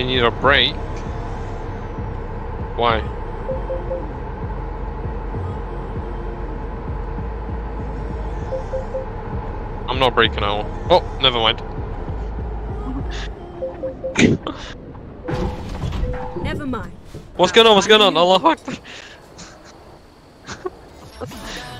You need a break? Why? I'm not breaking out. Oh, never mind. never mind. What's going on? What's going on? Allah